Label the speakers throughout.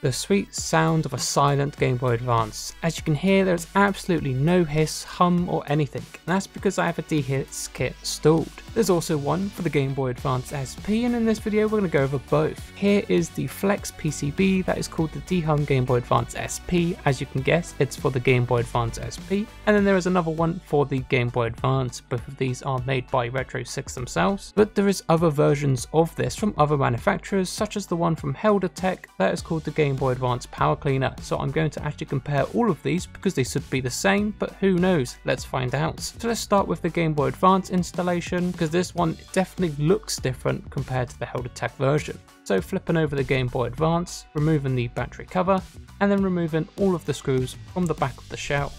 Speaker 1: The sweet sound of a silent Game Boy Advance. As you can hear there's absolutely no hiss, hum or anything, and that's because I have a D-Hiss kit installed. There's also one for the Game Boy Advance SP and in this video we're going to go over both. Here is the Flex PCB that is called the D-Hum Game Boy Advance SP, as you can guess it's for the Game Boy Advance SP, and then there is another one for the Game Boy Advance, both of these are made by RetroSix themselves, but there is other versions of this from other manufacturers such as the one from Helder Tech that is called the Game Game Boy Advance Power Cleaner, so I'm going to actually compare all of these because they should be the same, but who knows, let's find out. So let's start with the Game Boy Advance installation, because this one definitely looks different compared to the Helder Tech version. So flipping over the Game Boy Advance, removing the battery cover, and then removing all of the screws from the back of the shell.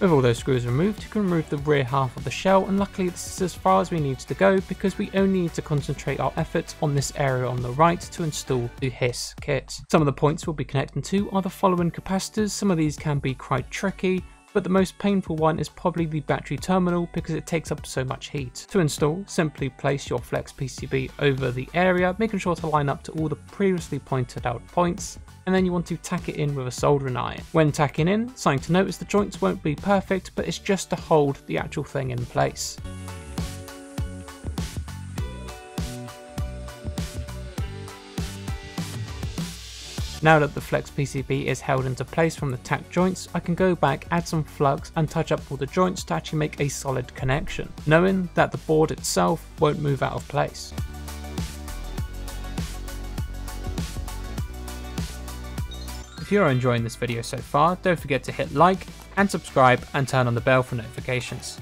Speaker 1: With all those screws removed, you can remove the rear half of the shell and luckily this is as far as we need to go because we only need to concentrate our efforts on this area on the right to install the HISS kit. Some of the points we'll be connecting to are the following capacitors, some of these can be quite tricky, but the most painful one is probably the battery terminal because it takes up so much heat. To install, simply place your Flex PCB over the area, making sure to line up to all the previously pointed out points, and then you want to tack it in with a soldering iron. When tacking in, something to note is the joints won't be perfect, but it's just to hold the actual thing in place. Now that the Flex PCB is held into place from the tack joints, I can go back, add some flux and touch up all the joints to actually make a solid connection, knowing that the board itself won't move out of place. If you're enjoying this video so far, don't forget to hit like and subscribe and turn on the bell for notifications.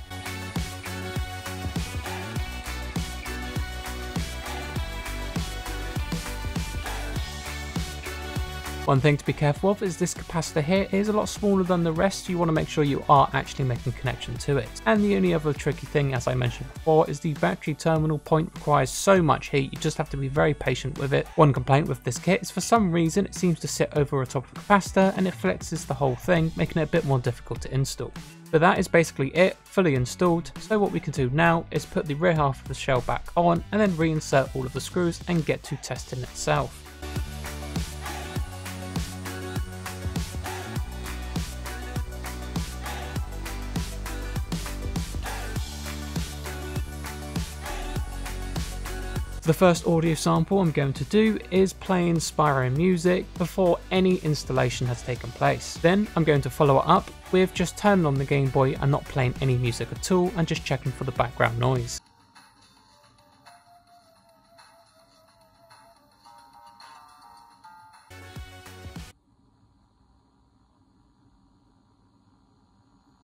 Speaker 1: One thing to be careful of is this capacitor here is a lot smaller than the rest, you want to make sure you are actually making connection to it. And the only other tricky thing, as I mentioned before, is the battery terminal point requires so much heat, you just have to be very patient with it. One complaint with this kit is for some reason it seems to sit over a top of the capacitor and it flexes the whole thing, making it a bit more difficult to install. But that is basically it, fully installed, so what we can do now is put the rear half of the shell back on and then reinsert all of the screws and get to testing itself. The first audio sample I'm going to do is playing Spyro music before any installation has taken place. Then I'm going to follow it up with just turning on the Game Boy and not playing any music at all and just checking for the background noise.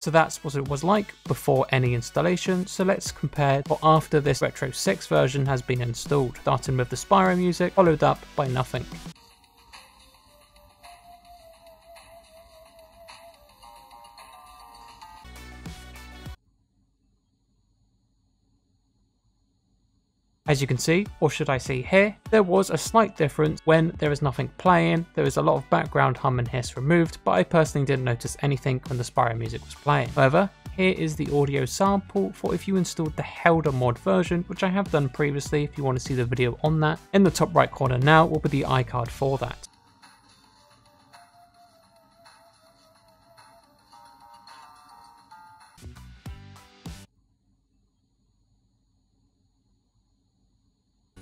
Speaker 1: So that's what it was like before any installation. So let's compare or after this RetroSix version has been installed, starting with the Spyro music, followed up by nothing. As you can see, or should I say here, there was a slight difference when there is nothing playing, there is a lot of background hum and hiss removed, but I personally didn't notice anything when the Spyro music was playing. However, here is the audio sample for if you installed the Helder mod version, which I have done previously if you want to see the video on that. In the top right corner now will be the iCard for that.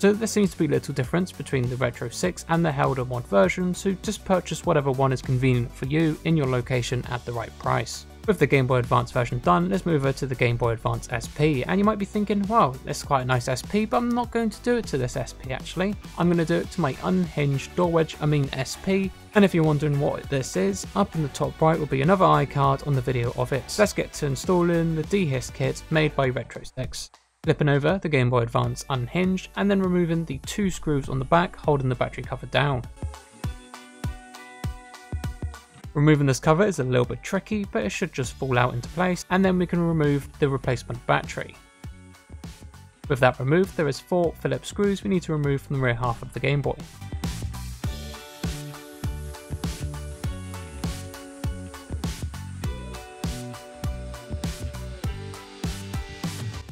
Speaker 1: So there seems to be little difference between the RetroSix and the Helder mod version, so just purchase whatever one is convenient for you in your location at the right price. With the Game Boy Advance version done, let's move over to the Game Boy Advance SP, and you might be thinking, wow, that's quite a nice SP, but I'm not going to do it to this SP actually. I'm going to do it to my unhinged door wedge, I mean SP, and if you're wondering what this is, up in the top right will be another iCard on the video of it. So let's get to installing the D-Hiss kit made by RetroSix. Flipping over the Game Boy Advance unhinged and then removing the two screws on the back holding the battery cover down. Removing this cover is a little bit tricky but it should just fall out into place and then we can remove the replacement battery. With that removed, there is four Phillips screws we need to remove from the rear half of the Game Boy.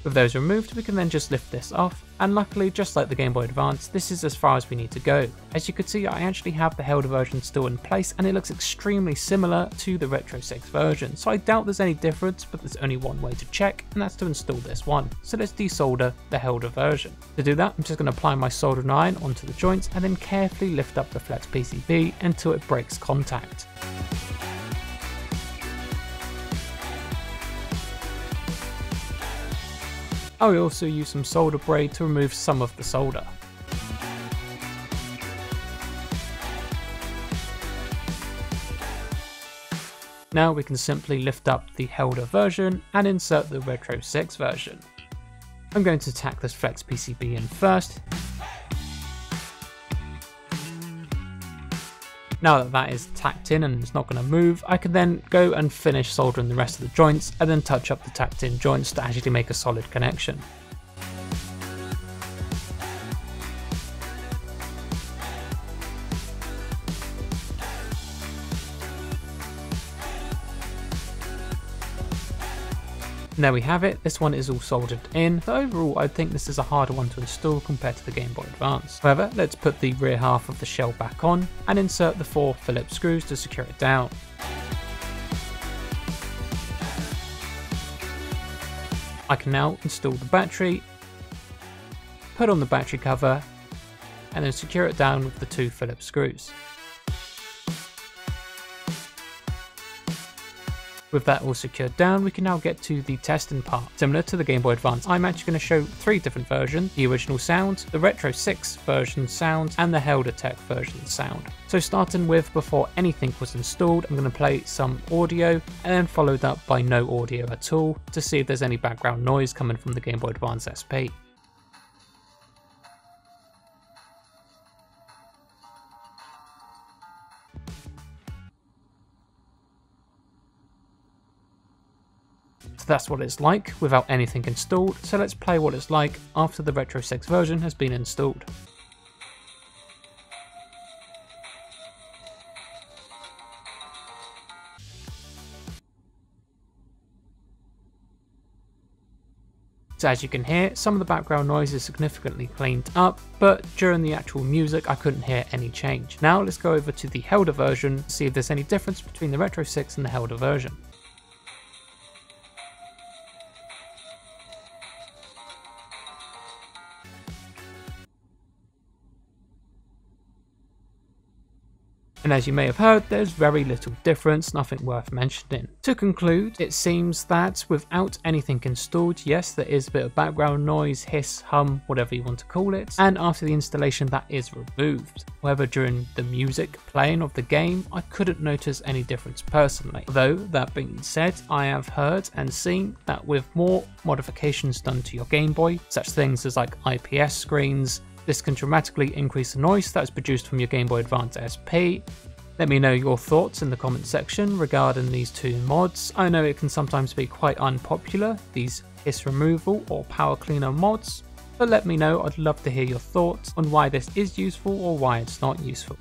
Speaker 1: With those removed, we can then just lift this off, and luckily, just like the Game Boy Advance, this is as far as we need to go. As you can see, I actually have the Helder version still in place, and it looks extremely similar to the RetroSix version, so I doubt there's any difference, but there's only one way to check, and that's to install this one. So let's desolder the Helder version. To do that, I'm just going to apply my soldering iron onto the joints, and then carefully lift up the flex PCB until it breaks contact. I will also use some solder braid to remove some of the solder. Now we can simply lift up the Helder version and insert the RetroSix version. I'm going to tack this Flex PCB in first Now that that is tacked in and it's not going to move, I can then go and finish soldering the rest of the joints and then touch up the tacked in joints to actually make a solid connection. And there we have it, this one is all soldered in, so overall I think this is a harder one to install compared to the Game Boy Advance. However, let's put the rear half of the shell back on and insert the four Phillips screws to secure it down. I can now install the battery, put on the battery cover, and then secure it down with the two Phillips screws. With that all secured down, we can now get to the testing part. Similar to the Game Boy Advance, I'm actually going to show three different versions, the original sound, the RetroSix version sound, and the Helder Tech version sound. So starting with before anything was installed, I'm going to play some audio, and then followed up by no audio at all, to see if there's any background noise coming from the Game Boy Advance SP. That's what it's like without anything installed, so let's play what it's like after the RetroSix version has been installed. So as you can hear, some of the background noise is significantly cleaned up, but during the actual music I couldn't hear any change. Now let's go over to the Helder version, see if there's any difference between the RetroSix and the Helder version. And as you may have heard, there's very little difference, nothing worth mentioning. To conclude, it seems that without anything installed, yes, there is a bit of background noise, hiss, hum, whatever you want to call it, and after the installation that is removed. However, during the music playing of the game, I couldn't notice any difference personally. Though, that being said, I have heard and seen that with more modifications done to your Game Boy, such things as like IPS screens, this can dramatically increase the noise that is produced from your Game Boy Advance SP. Let me know your thoughts in the comment section regarding these two mods. I know it can sometimes be quite unpopular, these hiss removal or power cleaner mods, but let me know, I'd love to hear your thoughts on why this is useful or why it's not useful.